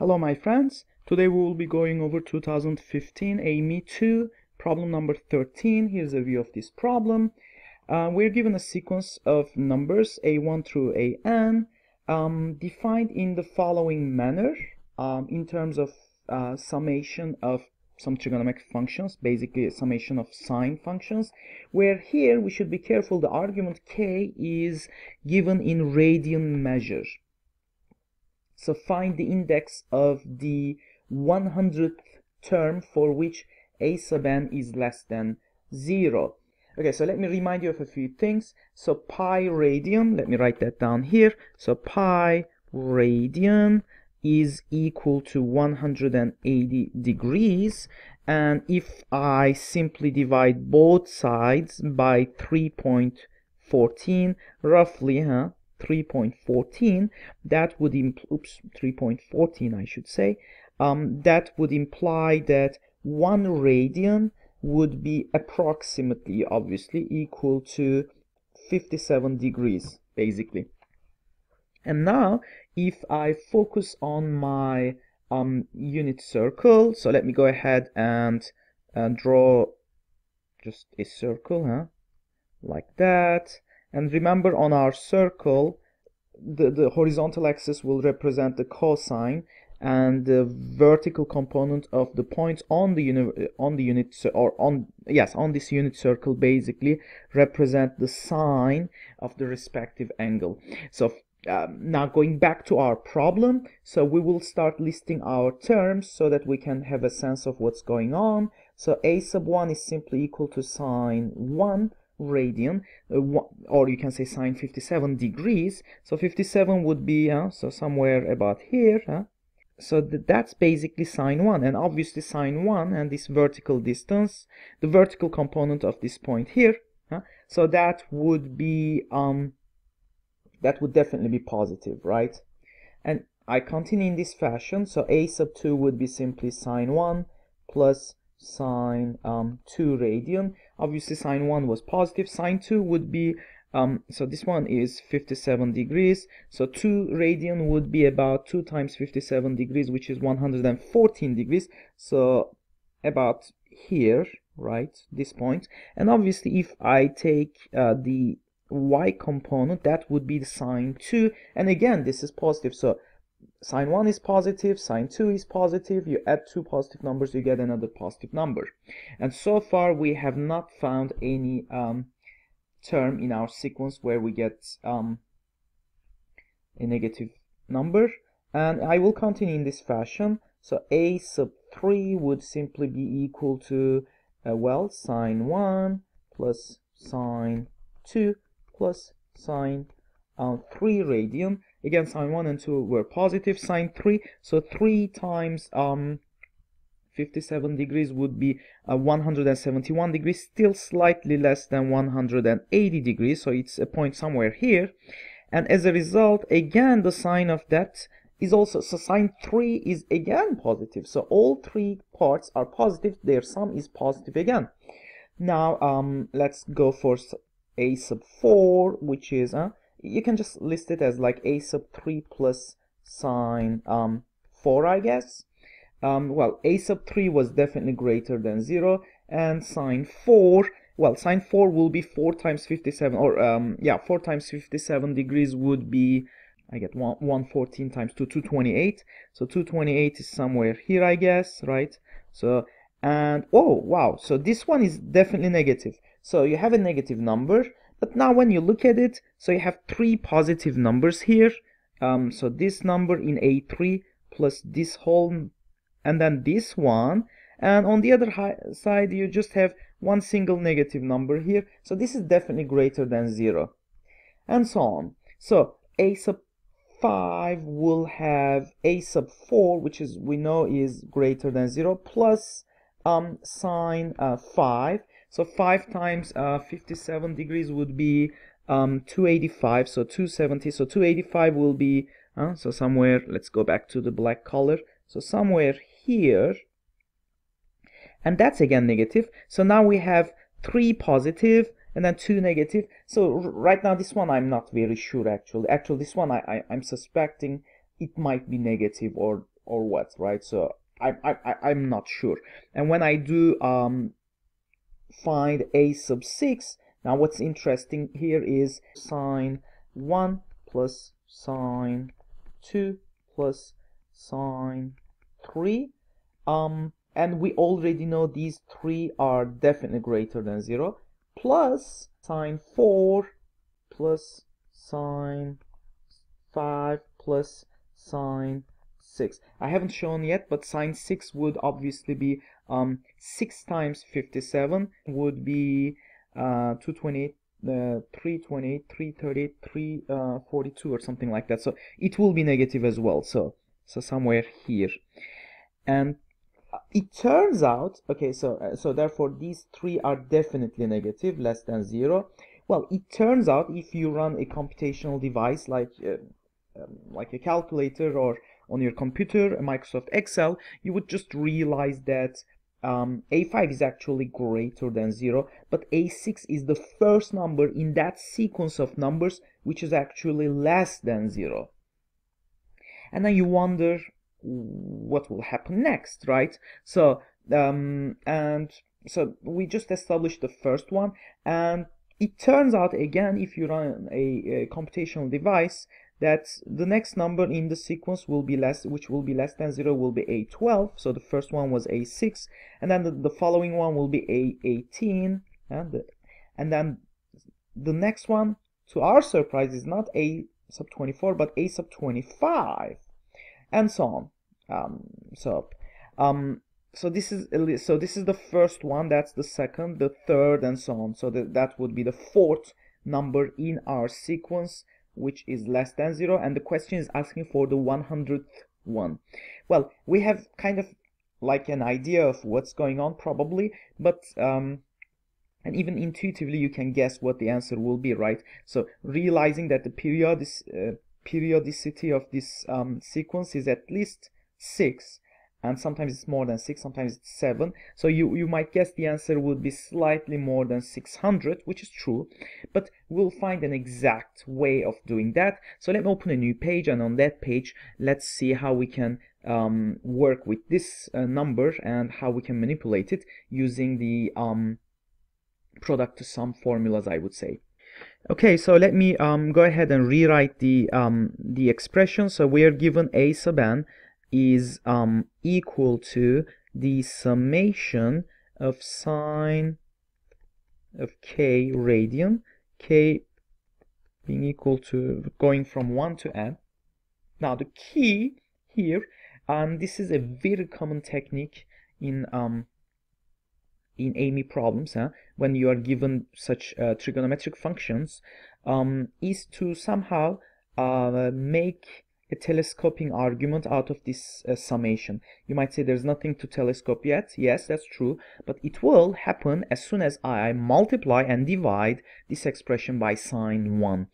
Hello my friends, today we will be going over 2015 AIME 2 problem number 13. Here's a view of this problem. Uh, we're given a sequence of numbers a1 through an um, defined in the following manner um, in terms of uh, summation of some trigonometric functions, basically a summation of sine functions, where here we should be careful the argument k is given in radian measure. So find the index of the 100th term for which a sub n is less than 0. Okay, so let me remind you of a few things. So pi radian, let me write that down here. So pi radian is equal to 180 degrees. And if I simply divide both sides by 3.14, roughly, huh, 3.14 that would oops 3.14 I should say um, that would imply that one radian would be approximately obviously equal to 57 degrees basically. And now if I focus on my um, unit circle so let me go ahead and uh, draw just a circle huh like that and remember on our circle, the, the horizontal axis will represent the cosine and the vertical component of the points on the unit on the unit or on yes on this unit circle basically represent the sine of the respective angle. So um, now going back to our problem so we will start listing our terms so that we can have a sense of what's going on. So a sub 1 is simply equal to sine 1 radian uh, or you can say sine 57 degrees. So 57 would be uh, so somewhere about here so th that's basically sine 1 and obviously sine 1 and this vertical distance the vertical component of this point here so that would be um that would definitely be positive right? And I continue in this fashion so a sub 2 would be simply sine 1 plus sine um, 2 radian obviously sine 1 was positive. Sine 2 would be um, so this one is 57 degrees. So 2 radian would be about 2 times 57 degrees which is 114 degrees. So about here right this point. And obviously if I take uh, the y component that would be the sine 2 and again this is positive. So sine 1 is positive, sine 2 is positive, you add two positive numbers, you get another positive number. And so far we have not found any um, term in our sequence where we get um, a negative number. And I will continue in this fashion. So a sub 3 would simply be equal to, uh, well, sine 1 plus sine 2 plus sine uh, 3 radian again sine 1 and 2 were positive. Sine 3 so 3 times um 57 degrees would be uh, 171 degrees still slightly less than 180 degrees. So it's a point somewhere here. And as a result again the sign of that is also so sine 3 is again positive. So all three parts are positive. Their sum is positive again. Now um let's go for a sub 4 which is uh, you can just list it as like a sub 3 plus sine um, 4 I guess. Um, well a sub 3 was definitely greater than 0 and sine 4 well sine 4 will be 4 times 57 or um, yeah 4 times 57 degrees would be I get 1, 114 times 2 228 so 228 is somewhere here I guess right? So and oh wow so this one is definitely negative. So you have a negative number but now when you look at it, so you have three positive numbers here. Um, so this number in A3 plus this whole, and then this one. And on the other side, you just have one single negative number here. So this is definitely greater than zero. And so on. So A sub 5 will have A sub 4, which is we know is greater than 0, plus um, sine uh, 5. So 5 times uh, 57 degrees would be um, 285, so 270. So 285 will be, uh, so somewhere, let's go back to the black color. So somewhere here, and that's again negative. So now we have 3 positive and then 2 negative. So right now this one I'm not very sure actually. Actually this one I, I, I'm suspecting it might be negative or or what, right? So I, I, I'm not sure. And when I do um, find a sub 6, now what's interesting here is sine 1 plus sine 2 plus sine 3. Um, and we already know these three are definitely greater than 0 plus sine 4 plus sine 5 plus sine 6 I haven't shown yet but sine 6 would obviously be um, 6 times 57 would be uh, 228 uh, 328 338 342 or something like that. So it will be negative as well. So so somewhere here. And it turns out okay so uh, so therefore these three are definitely negative less than zero. Well it turns out if you run a computational device like uh, um, like a calculator or on your computer microsoft excel you would just realize that um, a5 is actually greater than 0 but a6 is the first number in that sequence of numbers which is actually less than 0 and then you wonder what will happen next, right? So, um, and so we just established the first one, and it turns out again, if you run a, a computational device, that the next number in the sequence will be less, which will be less than 0, will be A12. So the first one was A6, and then the, the following one will be A18, and, the, and then the next one, to our surprise, is not A sub 24, but A sub 25 and so on. Um, so, um, so this is so this is the first one. That's the second, the third, and so on. So that that would be the fourth number in our sequence, which is less than zero. And the question is asking for the 100th one. Well, we have kind of like an idea of what's going on probably, but um, and even intuitively you can guess what the answer will be, right? So realizing that the periodic uh, periodicity of this um, sequence is at least 6 and sometimes it's more than 6 sometimes it's 7 so you you might guess the answer would be slightly more than 600 which is true but we'll find an exact way of doing that. So let me open a new page and on that page let's see how we can um, work with this uh, number and how we can manipulate it using the um, product to sum formulas I would say. Okay, so let me um, go ahead and rewrite the um, the expression. So we are given a sub n is um, equal to the summation of sine of k radian, k being equal to going from 1 to n. Now the key here, and this is a very common technique in um, in AIME problems, huh, when you are given such uh, trigonometric functions, um, is to somehow uh, make a telescoping argument out of this uh, summation. You might say there's nothing to telescope yet. Yes, that's true. But it will happen as soon as I multiply and divide this expression by sine 1.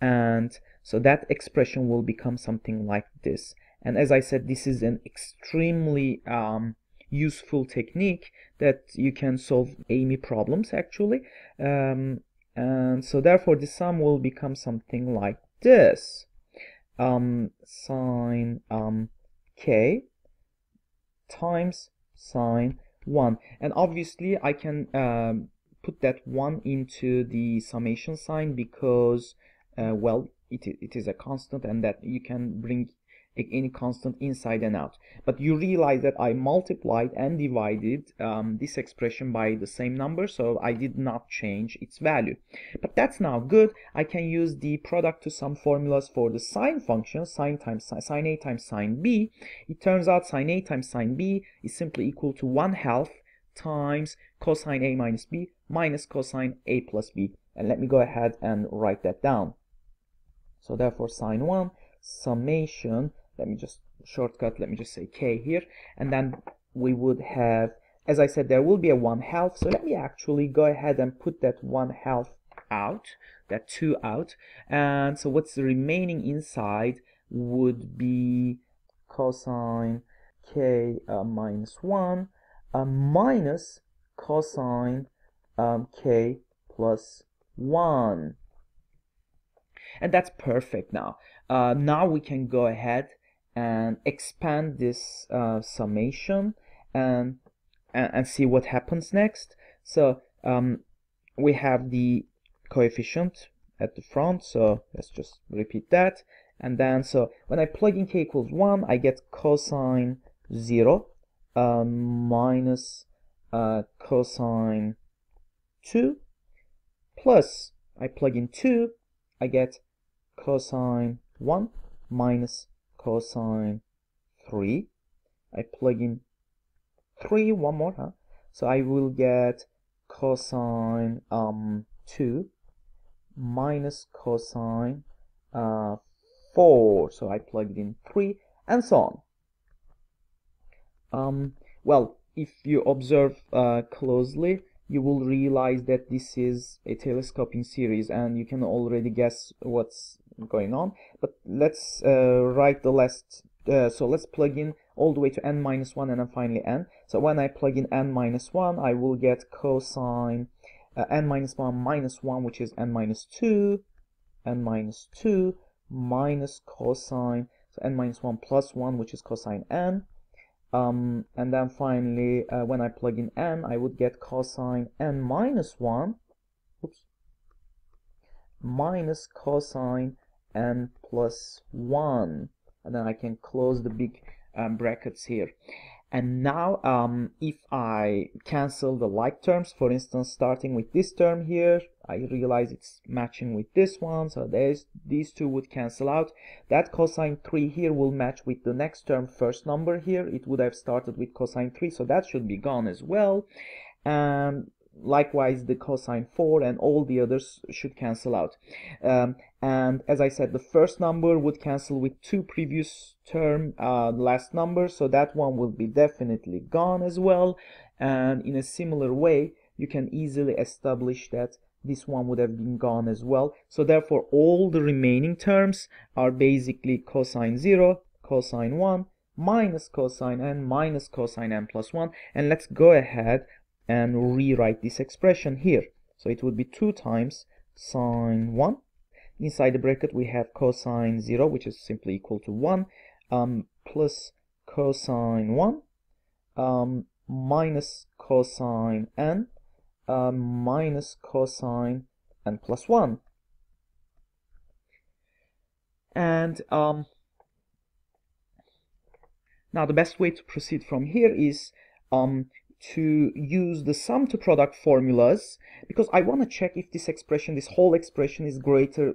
And so that expression will become something like this. And as I said, this is an extremely um, useful technique that you can solve AIME problems actually. Um, and so therefore the sum will become something like this. Um, sine um, k times sine 1. And obviously I can um, put that 1 into the summation sign because, uh, well, it, it is a constant and that you can bring any constant inside and out. But you realize that I multiplied and divided um, this expression by the same number, so I did not change its value. But that's now good. I can use the product to sum formulas for the sine function, sine times sine A times sine B. It turns out sine A times sine B is simply equal to 1 half times cosine A minus B minus cosine A plus B. And let me go ahead and write that down. So therefore sine 1 summation let me just shortcut let me just say k here. And then we would have as I said there will be a one half. So let me actually go ahead and put that one half out that two out. And so what's remaining inside would be cosine k uh, minus 1 uh, minus cosine um, k plus 1 and that's perfect now. Uh, now we can go ahead and expand this uh, summation and, and, see what happens next. So um, we have the coefficient at the front, so let's just repeat that. And then, so when I plug in k equals 1, I get cosine 0 uh, minus uh, cosine 2 plus I plug in 2, I get cosine 1 minus cosine 3. I plug in 3, one more, huh? So I will get cosine um, 2 minus cosine uh, 4. So I plugged in 3 and so on. Um, well, if you observe uh, closely, you will realize that this is a telescoping series and you can already guess what's going on. But let's uh, write the last uh, so let's plug in all the way to n minus 1 and then finally n. So when I plug in n minus 1 I will get cosine uh, n minus 1 minus 1 which is n minus 2 n minus 2 minus cosine. So n minus 1 plus 1 which is cosine n um, and then finally, uh, when I plug in n, I would get cosine n minus 1, oops, minus cosine n plus 1. And then I can close the big um, brackets here. And now, um, if I cancel the like terms, for instance, starting with this term here, I realize it's matching with this one, so there's these two would cancel out. That cosine 3 here will match with the next term first number here. It would have started with cosine 3, so that should be gone as well. Likewise the cosine 4 and all the others should cancel out. Um, and as I said the first number would cancel with two previous term uh, last number so that one will be definitely gone as well. And in a similar way you can easily establish that this one would have been gone as well. So therefore all the remaining terms are basically cosine 0 cosine 1 minus cosine n minus cosine n plus 1 and let's go ahead and rewrite this expression here. So it would be 2 times sine 1. Inside the bracket we have cosine 0, which is simply equal to 1, um, plus cosine 1 um, minus cosine n uh, minus cosine n plus 1. And um, now the best way to proceed from here is um, to use the sum to product formulas because I want to check if this expression, this whole expression is greater,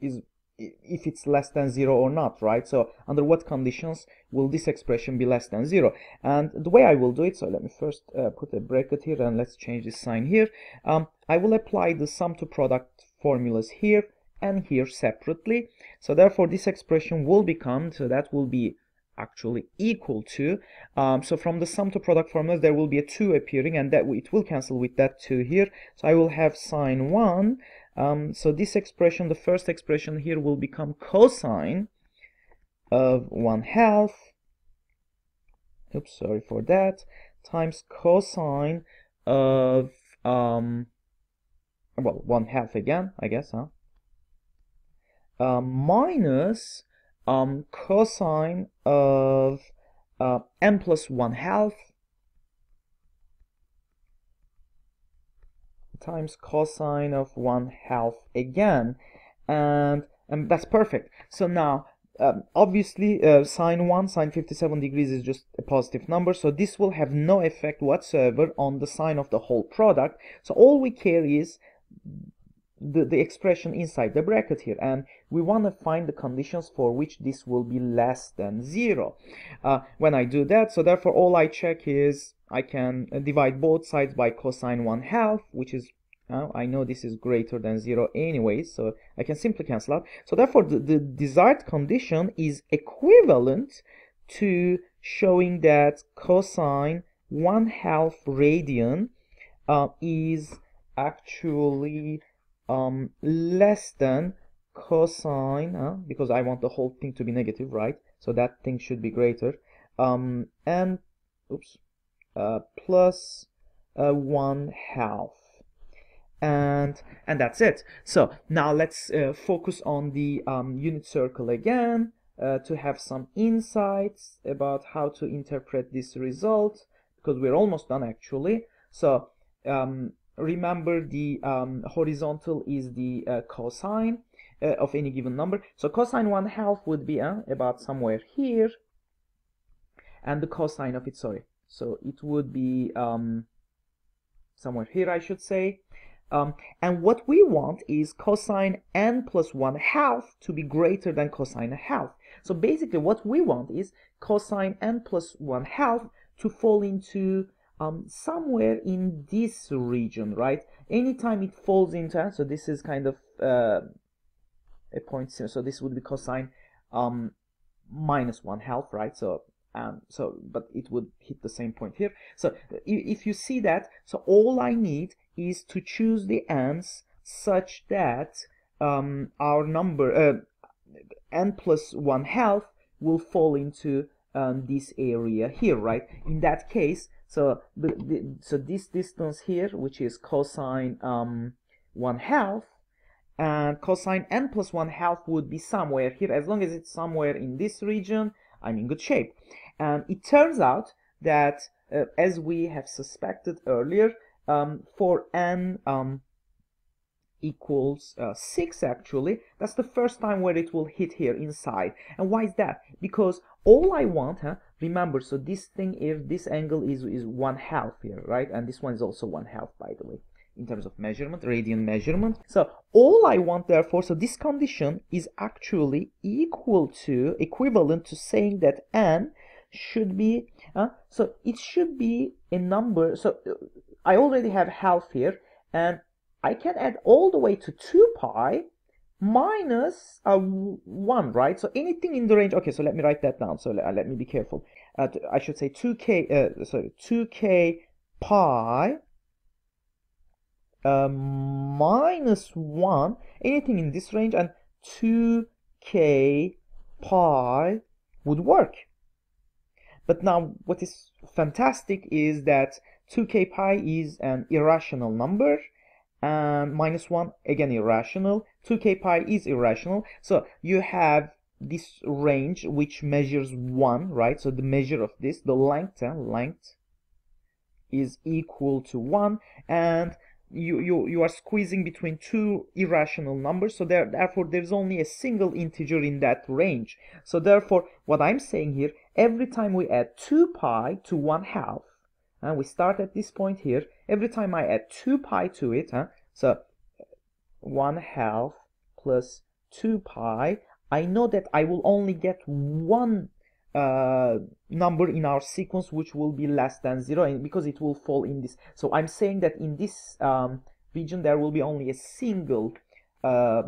is if it's less than zero or not, right? So under what conditions will this expression be less than zero? And the way I will do it, so let me first uh, put a bracket here and let's change this sign here. Um, I will apply the sum to product formulas here and here separately. So therefore this expression will become, so that will be actually equal to. Um, so from the sum to product formulas there will be a 2 appearing and that it will cancel with that 2 here. So I will have sine 1 um, so this expression the first expression here will become cosine of 1 half. Oops sorry for that. Times cosine of um, well 1 half again I guess huh? Uh, minus um, cosine of uh, n plus 1 half times cosine of 1 half again. And and that's perfect. So now um, obviously uh, sine 1 sine 57 degrees is just a positive number. So this will have no effect whatsoever on the sign of the whole product. So all we care is the, the expression inside the bracket here and we want to find the conditions for which this will be less than zero. Uh, when I do that so therefore all I check is I can uh, divide both sides by cosine 1 half which is uh, I know this is greater than zero anyway so I can simply cancel out. So therefore the, the desired condition is equivalent to showing that cosine 1 half radian uh, is actually um, less than cosine, uh, because I want the whole thing to be negative, right? So that thing should be greater. Um, and, oops, uh, plus uh, 1 half. And, and that's it. So now let's uh, focus on the um, unit circle again. uh, to have some insights about how to interpret this result because we're almost done actually so um, remember the um, horizontal is the uh, cosine uh, of any given number. So cosine 1 half would be uh, about somewhere here. And the cosine of it sorry. So it would be um, somewhere here I should say. Um, and what we want is cosine n plus 1 half to be greater than cosine half. So basically what we want is cosine n plus 1 half to fall into um, somewhere in this region, right? Anytime it falls into, so this is kind of uh, a point, so this would be cosine um, minus 1 half, right? So um, so but it would hit the same point here so if you see that so all I need is to choose the ends such that um, our number uh, n plus 1 half will fall into um, this area here, right? In that case, so so this distance here, which is cosine um, 1 half, and cosine n plus 1 half would be somewhere here. As long as it's somewhere in this region, I'm in good shape. And it turns out that, uh, as we have suspected earlier, um, for n um, equals uh, 6 actually that's the first time where it will hit here inside and why is that because all I want huh remember so this thing if this angle is is one half here right? And this one is also one half by the way in terms of measurement radian measurement. So all I want therefore so this condition is actually equal to equivalent to saying that n should be uh, so it should be a number so uh, I already have half here and I can add all the way to 2 pi minus uh, 1, right? So anything in the range, okay, so let me write that down. So let, uh, let me be careful. Uh, I should say 2k, uh, sorry, 2k pi uh, minus 1, anything in this range, and 2k pi would work. But now what is fantastic is that 2k pi is an irrational number and minus 1 again irrational. 2k pi is irrational. So you have this range which measures 1 right? So the measure of this the length uh, length is equal to 1 and you, you you are squeezing between two irrational numbers. So there therefore there's only a single integer in that range. So therefore what i'm saying here every time we add 2 pi to 1 half and we start at this point here. Every time I add 2 pi to it huh? so 1 half plus 2 pi I know that I will only get one uh, number in our sequence which will be less than 0 because it will fall in this. So I'm saying that in this um, region there will be only a single uh,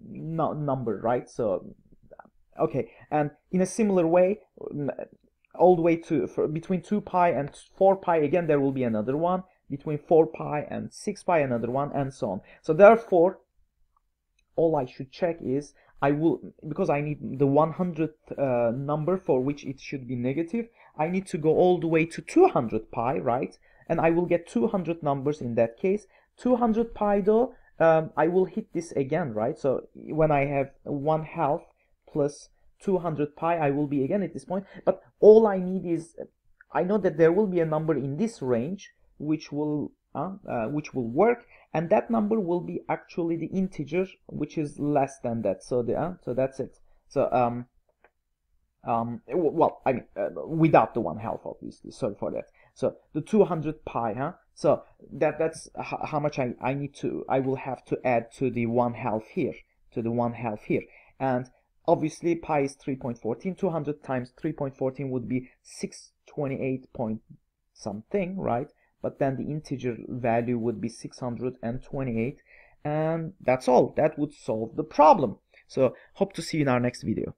number right? So okay. And in a similar way all the way to between 2 pi and 4 pi again there will be another one. Between 4 pi and 6 pi another one and so on. So therefore all I should check is I will because I need the 100th uh, number for which it should be negative I need to go all the way to 200 pi right? And I will get 200 numbers in that case. 200 pi though um, I will hit this again right? So when I have 1 half plus 200 pi I will be again at this point. But all I need is I know that there will be a number in this range which will uh, uh, which will work and that number will be actually the integer which is less than that. So the uh, so that's it. So um um well I mean uh, without the one half obviously. Sorry for that. So the 200 pi huh? So that that's how much I, I need to I will have to add to the one half here to the one half here. And obviously pi is 3.14 200 times 3.14 would be 628 point something right? But then the integer value would be 628 and that's all. That would solve the problem. So hope to see you in our next video